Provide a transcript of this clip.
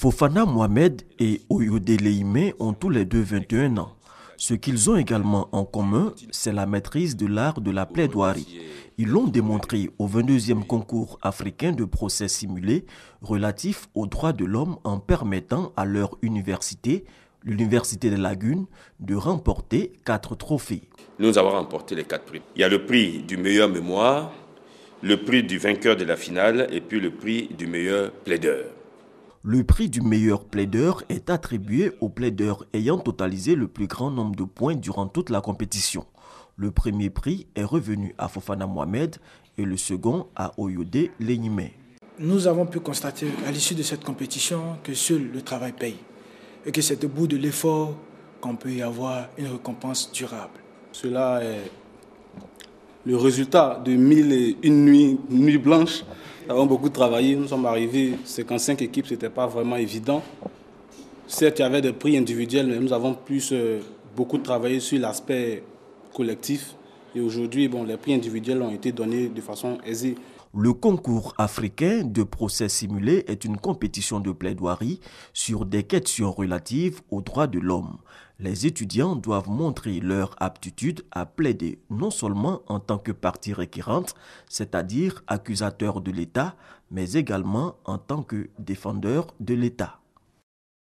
Fofana Mohamed et Oyode Leime ont tous les deux 21 ans. Ce qu'ils ont également en commun, c'est la maîtrise de l'art de la plaidoirie. Ils l'ont démontré au 22e concours africain de procès simulés relatif aux droits de l'homme en permettant à leur université, l'Université des Lagunes, de remporter quatre trophées. Nous avons remporté les quatre prix. Il y a le prix du meilleur mémoire, le prix du vainqueur de la finale et puis le prix du meilleur plaideur. Le prix du meilleur plaideur est attribué au plaideur ayant totalisé le plus grand nombre de points durant toute la compétition. Le premier prix est revenu à Fofana Mohamed et le second à Oyode Lenyime. Nous avons pu constater à l'issue de cette compétition que seul le travail paye et que c'est au bout de l'effort qu'on peut y avoir une récompense durable. Cela est le résultat de mille et une nuits, nuits blanches. Nous avons beaucoup travaillé. Nous sommes arrivés, 55 équipes, ce n'était pas vraiment évident. Certes, il y avait des prix individuels, mais nous avons plus euh, beaucoup travaillé sur l'aspect collectif. Et aujourd'hui, les prix individuels ont été donnés de façon aisée. Le concours africain de procès simulés est une compétition de plaidoirie sur des questions relatives aux droits de l'homme. Les étudiants doivent montrer leur aptitude à plaider non seulement en tant que partie requérante, c'est-à-dire accusateur de l'État, mais également en tant que défendeur de l'État.